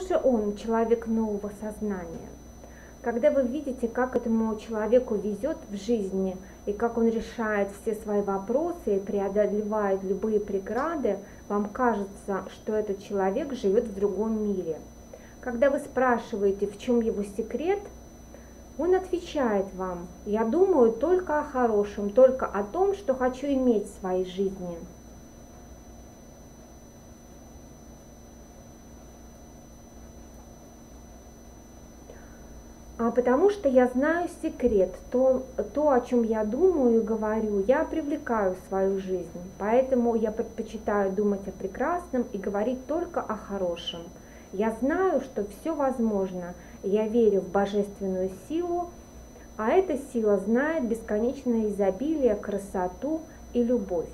кто же он, человек нового сознания? Когда вы видите, как этому человеку везет в жизни, и как он решает все свои вопросы и преодолевает любые преграды, вам кажется, что этот человек живет в другом мире. Когда вы спрашиваете, в чем его секрет, он отвечает вам, я думаю только о хорошем, только о том, что хочу иметь в своей жизни. Потому что я знаю секрет, то, то, о чем я думаю и говорю, я привлекаю в свою жизнь. Поэтому я предпочитаю думать о прекрасном и говорить только о хорошем. Я знаю, что все возможно, я верю в божественную силу, а эта сила знает бесконечное изобилие, красоту и любовь.